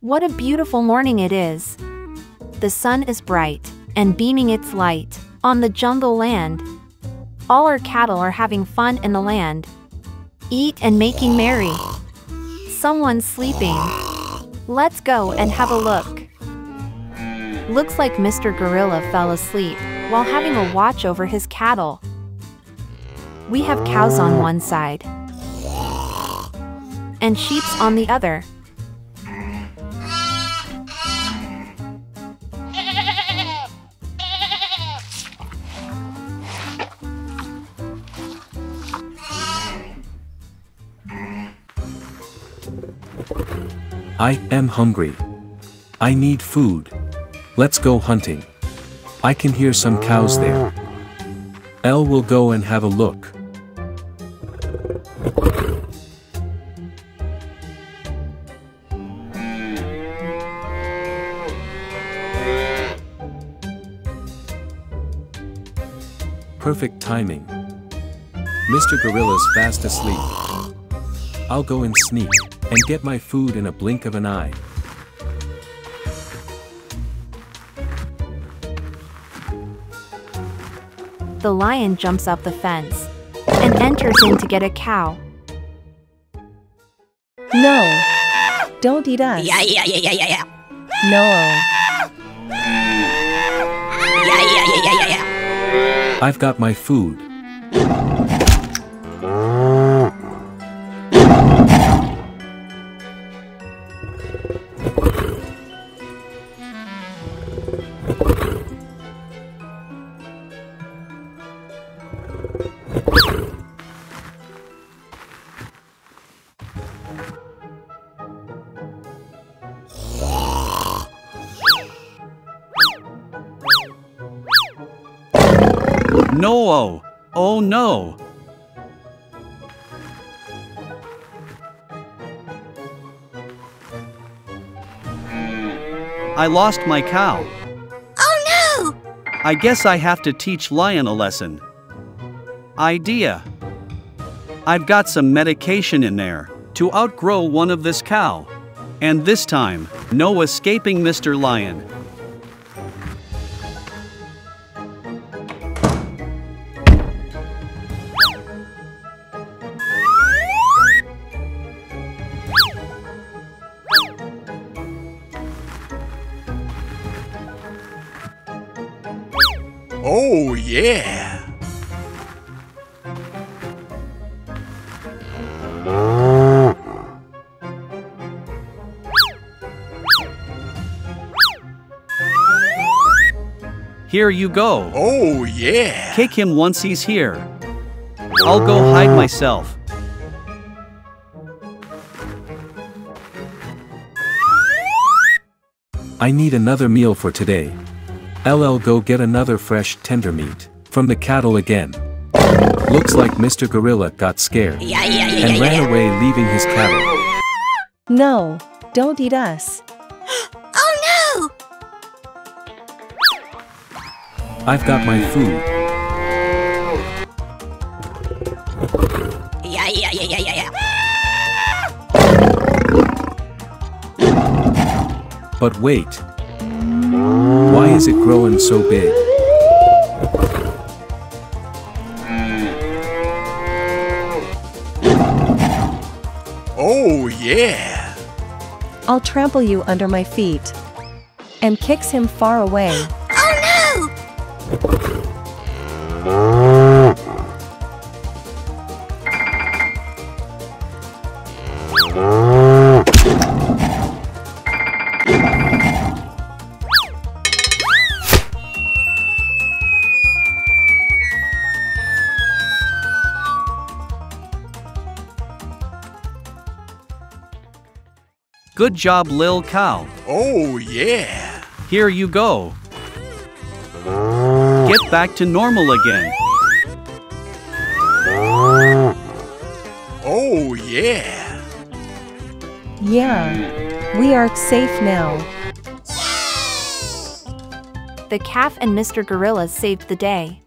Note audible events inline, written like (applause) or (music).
What a beautiful morning it is. The sun is bright and beaming its light on the jungle land. All our cattle are having fun in the land. Eat and making merry. Someone's sleeping. Let's go and have a look. Looks like Mr. Gorilla fell asleep while having a watch over his cattle. We have cows on one side and sheep's on the other. I am hungry. I need food. Let's go hunting. I can hear some cows there. Elle will go and have a look. Perfect timing. Mr. Gorilla's fast asleep. I'll go and sneak, and get my food in a blink of an eye. The lion jumps up the fence and enters in to get a cow. No. Don't eat us. Yeah, yeah, yeah, yeah, yeah, yeah. No. Yeah, yeah, yeah, yeah, yeah, yeah. I've got my food. No! Oh no! I lost my cow. Oh no! I guess I have to teach Lion a lesson. Idea. I've got some medication in there to outgrow one of this cow. And this time, no escaping Mr. Lion. Oh, yeah. Here you go. Oh, yeah. Kick him once he's here. I'll go hide myself. I need another meal for today. LL go get another fresh tender meat from the cattle again. Looks like Mr. Gorilla got scared Yeah, yeah, yeah, and yeah, ran yeah. away leaving his cattle. No. Don't eat us. (gasps) Oh no! I've got my food. Yeah, yeah, yeah, yeah, yeah, yeah. But wait. Why is it growing so big? Oh, yeah. I'll trample you under my feet. And kicks him far away. (gasps) Oh no! Good job, Lil Cow. Oh, yeah. Here you go. Get back to normal again. Oh, yeah. Yeah. We are safe now. The calf and Mr. Gorilla saved the day.